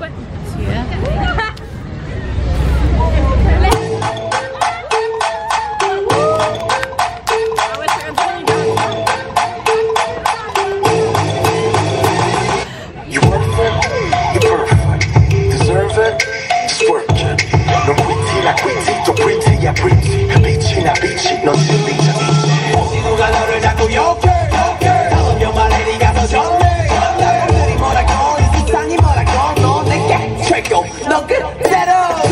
You Colorado!